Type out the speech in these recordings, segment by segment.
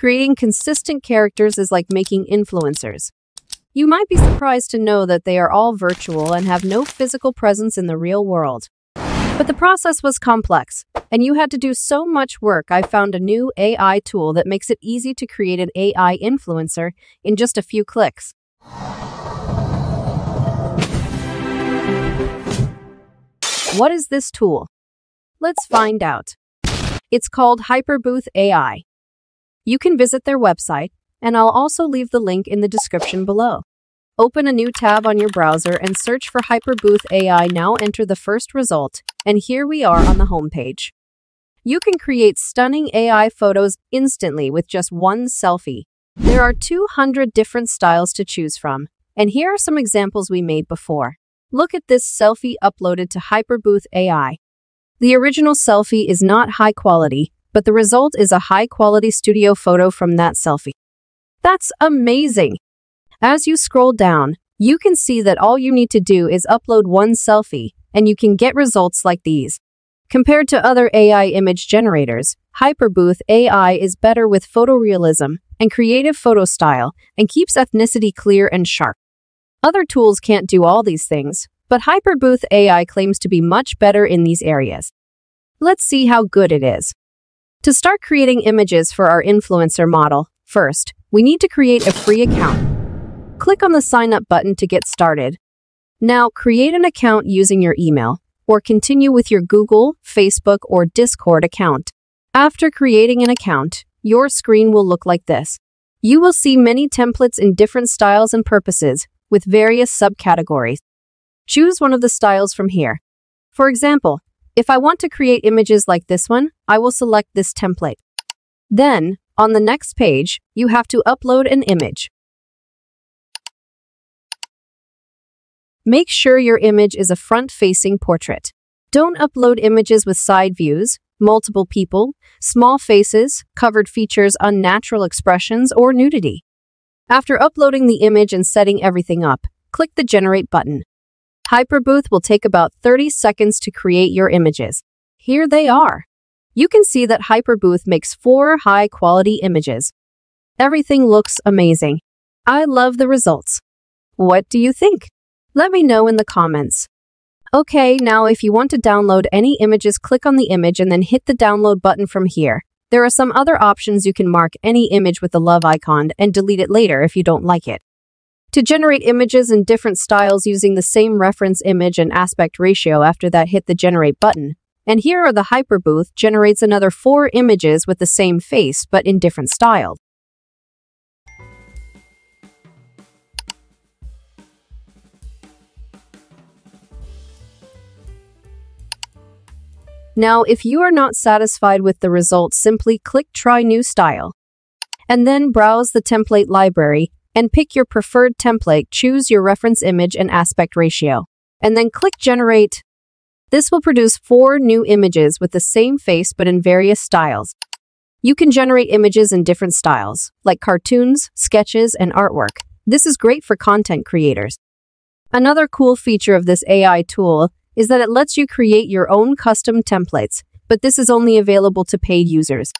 Creating consistent characters is like making influencers. You might be surprised to know that they are all virtual and have no physical presence in the real world. But the process was complex, and you had to do so much work. I found a new AI tool that makes it easy to create an AI influencer in just a few clicks. What is this tool? Let's find out. It's called Hyperbooth AI. You can visit their website, and I'll also leave the link in the description below. Open a new tab on your browser and search for Hyperbooth AI. Now enter the first result, and here we are on the homepage. You can create stunning AI photos instantly with just one selfie. There are 200 different styles to choose from, and here are some examples we made before. Look at this selfie uploaded to Hyperbooth AI. The original selfie is not high quality, but the result is a high quality studio photo from that selfie. That's amazing! As you scroll down, you can see that all you need to do is upload one selfie, and you can get results like these. Compared to other AI image generators, Hyperbooth AI is better with photorealism and creative photo style and keeps ethnicity clear and sharp. Other tools can't do all these things, but Hyperbooth AI claims to be much better in these areas. Let's see how good it is. To start creating images for our influencer model, first, we need to create a free account. Click on the Sign Up button to get started. Now, create an account using your email, or continue with your Google, Facebook, or Discord account. After creating an account, your screen will look like this. You will see many templates in different styles and purposes, with various subcategories. Choose one of the styles from here. For example, if I want to create images like this one, I will select this template. Then, on the next page, you have to upload an image. Make sure your image is a front-facing portrait. Don't upload images with side views, multiple people, small faces, covered features, unnatural expressions, or nudity. After uploading the image and setting everything up, click the Generate button. Hyperbooth will take about 30 seconds to create your images. Here they are. You can see that Hyperbooth makes four high quality images. Everything looks amazing. I love the results. What do you think? Let me know in the comments. Okay, now if you want to download any images, click on the image and then hit the download button from here. There are some other options you can mark any image with the love icon and delete it later if you don't like it. To generate images in different styles using the same reference image and aspect ratio after that hit the generate button. And here are the Hyperbooth generates another four images with the same face but in different styles. Now, if you are not satisfied with the results, simply click Try New Style. And then browse the template library and pick your preferred template, choose your reference image and aspect ratio, and then click Generate. This will produce four new images with the same face but in various styles. You can generate images in different styles, like cartoons, sketches, and artwork. This is great for content creators. Another cool feature of this AI tool is that it lets you create your own custom templates, but this is only available to paid users.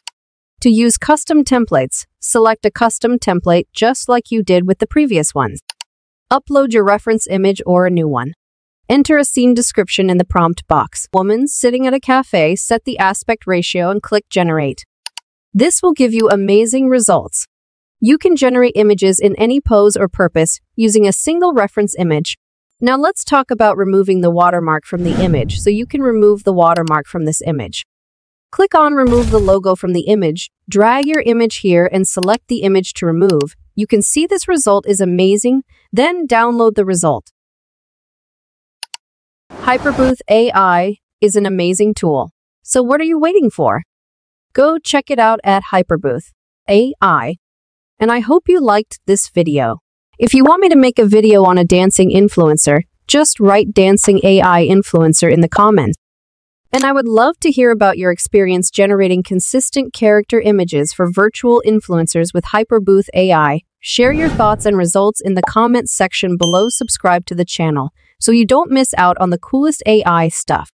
To use custom templates, select a custom template just like you did with the previous ones. Upload your reference image or a new one. Enter a scene description in the prompt box. Woman sitting at a cafe, set the aspect ratio and click Generate. This will give you amazing results. You can generate images in any pose or purpose using a single reference image. Now let's talk about removing the watermark from the image so you can remove the watermark from this image. Click on Remove the logo from the image, drag your image here and select the image to remove. You can see this result is amazing, then download the result. Hyperbooth AI is an amazing tool. So what are you waiting for? Go check it out at Hyperbooth AI. And I hope you liked this video. If you want me to make a video on a dancing influencer, just write dancing AI influencer in the comments. And I would love to hear about your experience generating consistent character images for virtual influencers with Hyperbooth AI. Share your thoughts and results in the comments section below. Subscribe to the channel so you don't miss out on the coolest AI stuff.